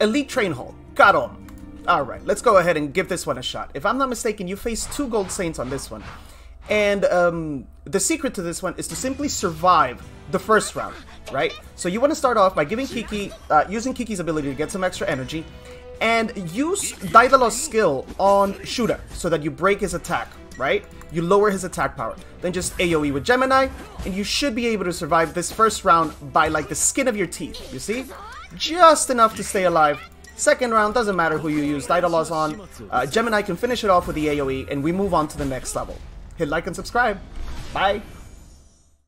Elite Train Hall. Got on. Alright, let's go ahead and give this one a shot. If I'm not mistaken, you face two Gold Saints on this one. And um, the secret to this one is to simply survive the first round, right? So you want to start off by giving Kiki, uh, using Kiki's ability to get some extra energy, and use Daedalus' skill on Shura so that you break his attack, right? You lower his attack power. Then just AoE with Gemini, and you should be able to survive this first round by like the skin of your teeth, you see? Just enough to stay alive. Second round, doesn't matter who you use Daedalus on. Uh, Gemini can finish it off with the AoE, and we move on to the next level. Hit like and subscribe. Bye.